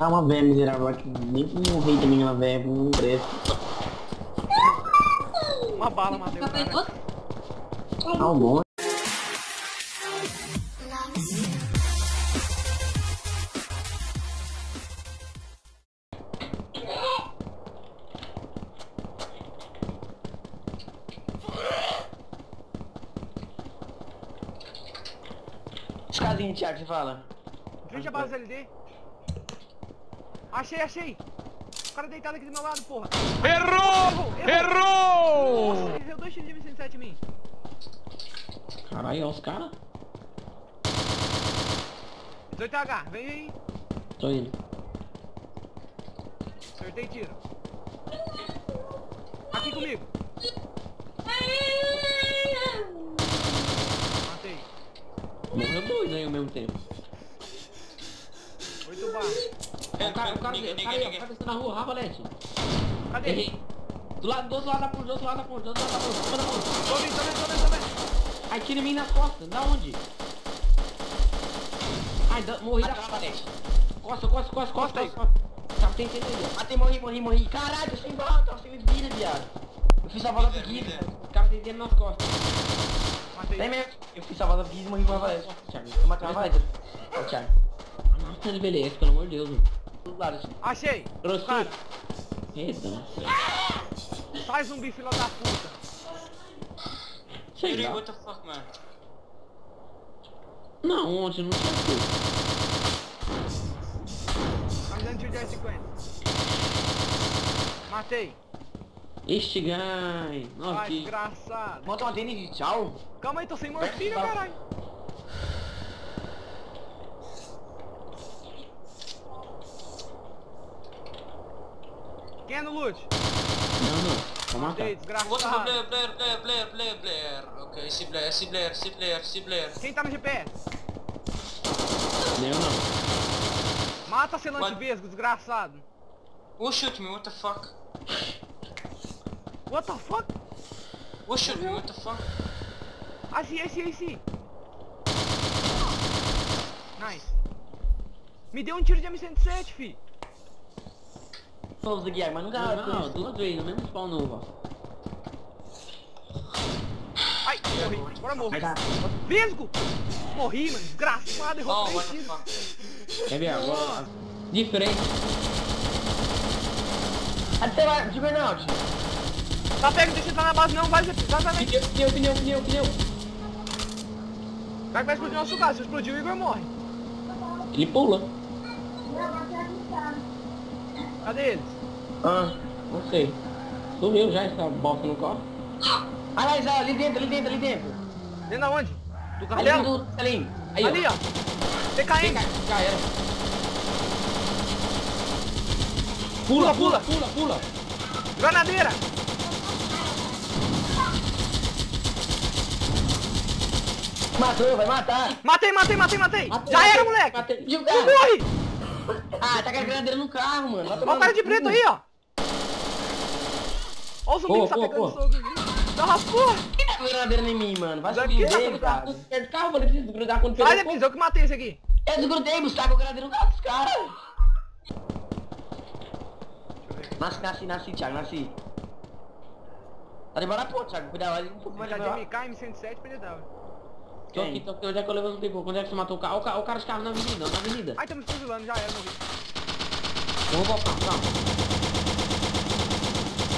Ah, uma véia miserável aqui. Nem que morri também uma véia, não presta. Uma bala matei o cara. Ah, o bom. Escadinha, Thiago, você fala. Frente a base LD. Achei, achei. O cara deitado aqui do meu lado, porra. Errou! Errou! Nossa, ele deu dois tiros de M107 em mim. Caralho, olha os caras. 18H, vem aí. Tô indo. Acertei tiro. Aqui comigo. Matei. Morreu dois aí ao mesmo tempo. 8 balas. O cara, o cara, o cara, ó, o cara descendo na rua, Ravalete. Cadê? Errei. Do lado, do outro lado da ponte, do outro lado da ponte, do outro lado da ponte, lado da ponte. Tô vendo, tô vendo, tô vendo. Aí tira em mim nas costas, da onde? Ai, da, morri da Ravalete. Costa, costa, costa, costa, Costa costa. Tá, tem, tem, tem. Matei, morri, morri, morri. Caralho, eu sem bala, tava sem vida, viado. Eu fiz a bala do Guido, o cara tem dentro nas costas. Matei. Eu fiz a bala do Guido e morri com a. Thiago, eu matei Ravalete. Ó, Thiago. Nossa, ele beleza, pelo amor de Deus. mano. Achei. Grosso. Cara, Redão. faz um bife filho da puta. Sei lá. what the fuck, man? Não, ontem não tinha tudo. Tá me dando tiro de 1050. Matei. Este ganho. Nossa, Ai, que... desgraçado. Bota uma tênis de tchau. Calma aí, tô sem morfina, caralho. Quem é no loot? Não, não. Vou matar. Blair, Blair, Blair, Blair, Blair. Ok, si Blair, si Blair. Quem tá no GPS? Eu não. Mata selante What? vesgo, desgraçado. Who shoot me, what the fuck? What the fuck? Who shoot me, what the fuck? I see, I see, I see. Nice. Me deu um tiro de M107, fi. Vamos guiar, mas não dá. Não, não, duas vezes, no mesmo spawn novo, ó. Ai, morri. Agora morro. Vai. Vesgo! Morri, mano. Desgraçado, errou Oh, três tiros. Quer ver agora? De frente. Até lá, de verdade. Tá pego, deixa entrar na base não, vai, exatamente. Pneu, pneu, pneu, pneu, pneu. Vai que vai explodir nosso gás, se explodir o Igor morre. Ele pula. Cadê eles? Ah, não sei. Sumiu já essa bosta no corpo. Ah, lá, Isa, ali dentro, ali dentro, ali dentro. Dentro da onde? Do Ali castelo? do Salim. Aí, Ali, ó. Cá, TKM. já era. Pula, Pula, pula, pula. Granadeira. Matou, vai matar. Matei, matei, matei, matei. Matei, Já matei, era, moleque. matei. Morre. Ah, tá com a granadeira no carro, mano. Olha tomar o cara de preto aí, ó. Olha o zumbi Pô, que tá pô, pegando pô. fogo aqui. Dá uma porra. Quem tá com a granadeira em mim, mano? Vai subir tá dele, cara. errado. Perto do carro, mano. Eu preciso grudar quando pegou Depis, fogo. eu que matei esse aqui. Eu desgrudei, buscar com a granadeira no carro dos caras. Nasci, nasci, nasci, Thiago, nasci. Tá debaixo da ponte, Thiago. Cuidado, olha um pouco mais Vai de. MK, M107, PDW. Tô aqui, tô aqui. Onde é que eu levo os pipô? Quando é que você matou o carro? O cara, o cara de carro na avenida, na avenida. Ai, estamos fuzilando, já era, morri. Vamos voltar, calma.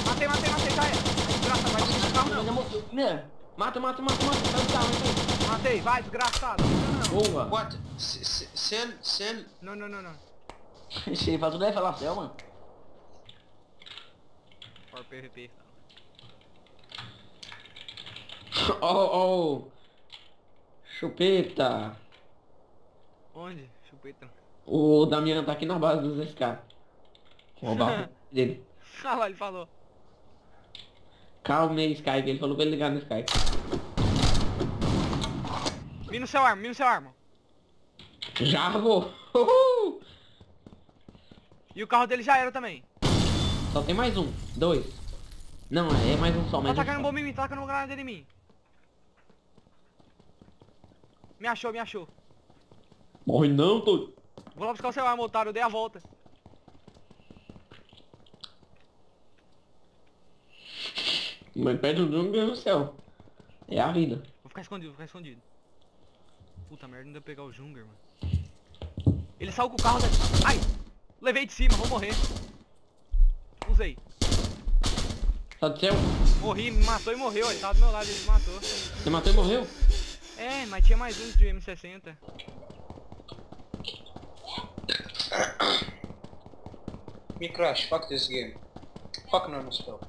Matei, matei, matei, já era. Ai, desgraçado, vai descer do carro não. Né? Mata, mata, mata, mata. Sai do carro, aí. Matei, vai, desgraçado. Não, Boa. What? S- s- Sell, sell. não, não, não, não. Ele faz tudo aí, fala céu, mano. For PVP. Oh, oh. Chupeta. Onde? Chupeta. O Damiano tá aqui na base dos SK. Roubar dele. Ah lá, ele falou. Calma aí, Skype. Ele falou pra ele ligar no Skype. Mi no seu arma, mi no seu arma. Já vou. Uhul. E o carro dele já era também. Só tem mais um. Dois. Não, é mais um só, Tá mais um atacando só. bomba em mim, tá atacando uma granada em mim. Me achou, me achou. Morre não, tô... Vou lá buscar o seu arma, otário. Eu dei a volta. Mas perto do meu Deus do céu. É a vida. Vou ficar escondido, vou ficar escondido. Puta merda, não deu pra pegar o Junger, mano. Ele saiu com o carro da... Ai! Levei de cima, vou morrer. Usei. Tá do céu? Morri, me matou e morreu. Ele tava do meu lado, ele me matou. Você matou e morreu? É, mas tinha mais um de M60. Me crash, fuck this game. Fuck normal spell.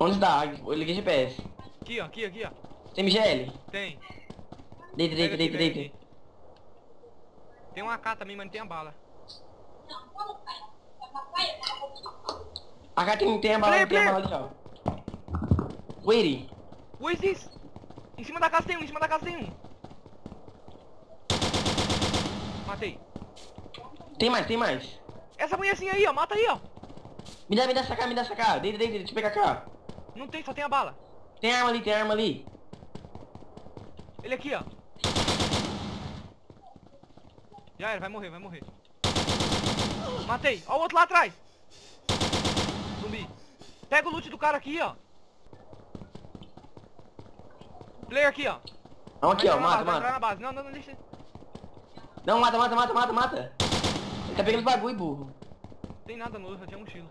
Onde tá? Eu liguei GPS. Aqui, ó, aqui, aqui, ó. Tem MGL? Tem. Deita, deita, deita, deita. Tem um AK também, mas não tem a bala. A cá tem, tem a bala, Play, tem a play. bala ali, ó. Wait. Who is this? Em cima da casa tem um, em cima da casa tem um. Matei. Tem mais, tem mais. Essa mulherzinha aí, ó, mata aí, ó. Me dá, me dá essa cá, me dá essa cá. Deita, deita, deixa eu pegar cá. Não tem, só tem a bala. Tem arma ali, tem arma ali. Ele aqui, ó. Já era, vai morrer, vai morrer. Matei. Ó o outro lá atrás. Zumbi. Pega o loot do cara aqui, ó. Player aqui, ó. Aqui, ó, mata, base, mata. Não, não, não, deixa. Não, mata, mata, mata, mata, mata. Ele tá pegando os bagulho, burro. Tem nada no, só tinha mochila.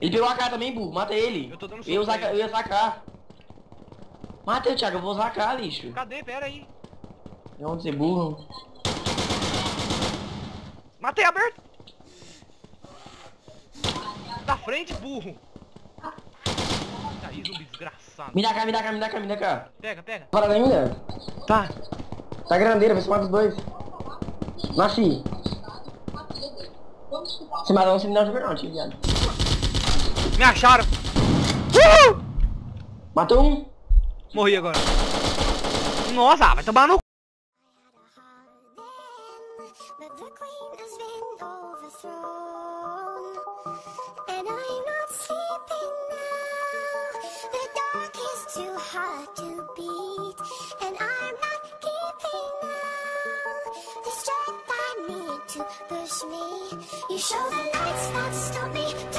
Ele pegou a cara também, burro. Mata ele. Eu tô dando eu, usar, eu ia sacar. Mata eu, Thiago. Eu vou usar a cara, lixo. Cadê? Pera aí. É onde você burro. Matei aberto. Da frente, burro. Zumbi desgraçado. Me dá cá, me dá cá, me dá cá, me dá cá. Pega, pega. Fora ainda. Tá. Tá grandeira, vai se mata os dois. Nasci. Se matar um, você me dá um juggernaut, viado. Me acharam. Uh! Matou um. Morri agora. Nossa, vai tomar no And I'm to push me. You show the lights that stop me